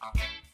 Amen.